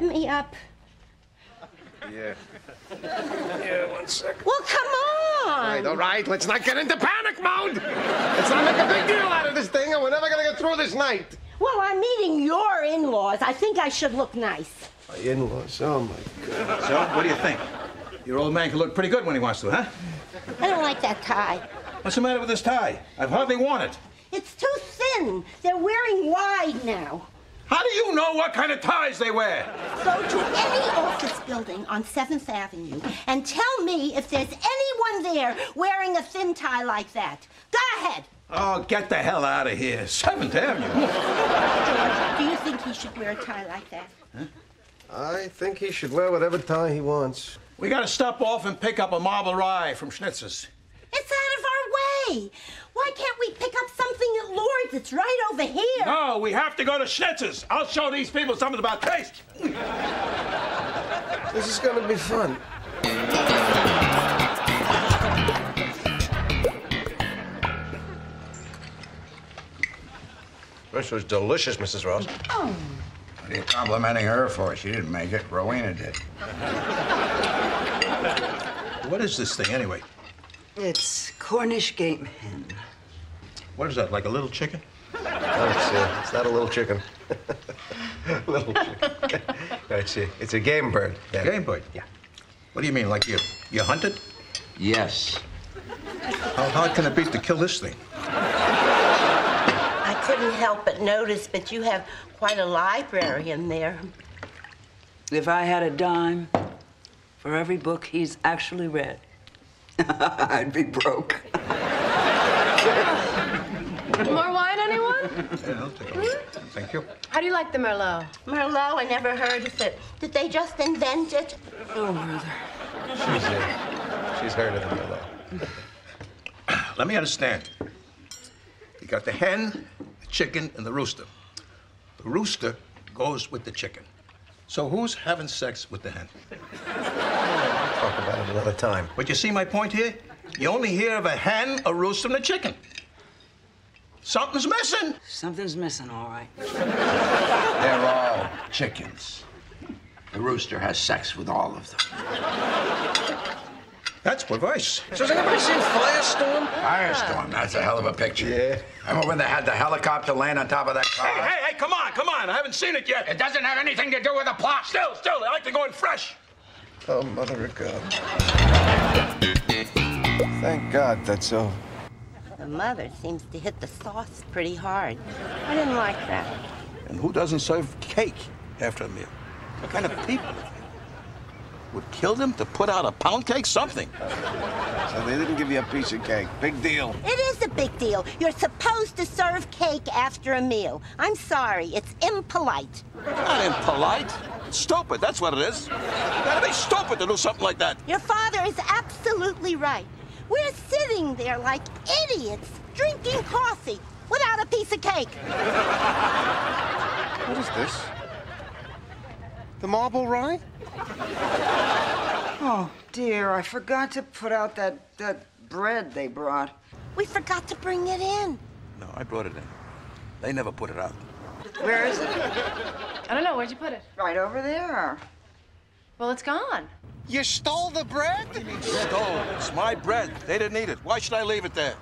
Let me up. Yeah. Yeah, one second. Well, come on. All right, all right. Let's not get into panic mode. Let's not make a big deal out of this thing, and we're never gonna get through this night. Well, I'm meeting your in-laws. I think I should look nice. My in-laws. Oh my God. So, what do you think? Your old man can look pretty good when he wants to, huh? I don't like that tie. What's the matter with this tie? I've hardly worn it. It's too thin. They're wearing wide now. How do you know what kind of ties they wear? Go to any office building on 7th Avenue and tell me if there's anyone there wearing a thin tie like that. Go ahead. Oh, get the hell out of here. Seventh Avenue. George, do you think he should wear a tie like that? I think he should wear whatever tie he wants. We gotta stop off and pick up a marble rye from Schnitzer's. It's out of our way. Why can't we pick up something at Lord's? It's right over here. No, we have to go to Schnitzer's. I'll show these people something about taste. This is gonna be fun. This was delicious, Mrs. Ross. What are you complimenting her for? She didn't make it. Rowena did. What is this thing, anyway? It's Cornish game hen. What is that, like a little chicken? Oh, it's, uh, it's not a little chicken. little chicken. No, it's, a, it's a game bird. Yeah. Game bird? Yeah. What do you mean, like you, you hunt it? Yes. How hard can it be to kill this thing? I couldn't help but notice, but you have quite a library in there. If I had a dime for every book he's actually read, I'd be broke. More wine, anyone? Yeah, I'll take it. Thank you. How do you like the Merlot? Merlot, I never heard of it. Did they just invent it? Oh, brother. She's, uh, she's heard of the Merlot. Let me understand. You got the hen, the chicken, and the rooster. The rooster goes with the chicken. So who's having sex with the hen? Talk about it another time. But you see my point here? You only hear of a hen, a rooster, and a chicken. Something's missing. Something's missing, all right. They're all chickens. The rooster has sex with all of them. That's perverse. So has anybody seen Firestorm? Firestorm, that's a hell of a picture. Yeah. I remember when they had the helicopter land on top of that car? Hey, hey, hey, come on, come on. I haven't seen it yet. It doesn't have anything to do with the plot. Still, still, I like to go in fresh. Oh, mother of God. Thank God that's over. The mother seems to hit the sauce pretty hard. I didn't like that. And who doesn't serve cake after a meal? What kind of people would kill them to put out a pound cake? Something. So they didn't give you a piece of cake. Big deal. It is a big deal. You're supposed to serve cake after a meal. I'm sorry, it's impolite. Not impolite. It's stupid. That's what it is. You gotta be stupid to do something like that. Your father is absolutely right. We're sitting there like idiots, drinking coffee without a piece of cake. What is this? The marble rye? Oh, dear, I forgot to put out that, that bread they brought. We forgot to bring it in. No, I brought it in. They never put it out. Where is it? I don't know. Where'd you put it? Right over there. Well, it's gone. You stole the bread? Stole. It's my bread. They didn't eat it. Why should I leave it there?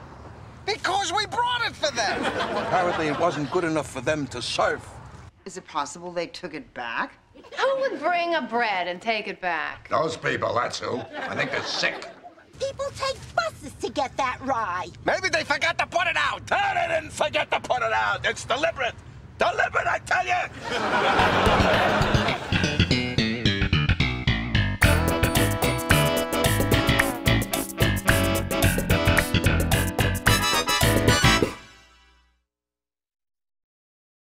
Because we brought it for them. Apparently, it wasn't good enough for them to serve. Is it possible they took it back? Who would bring a bread and take it back? Those people, that's who. I think they're sick. People take buses to get that rye. Maybe they forgot to put it out. Tell they didn't forget to put it out. It's deliberate. Deliberate, I tell you.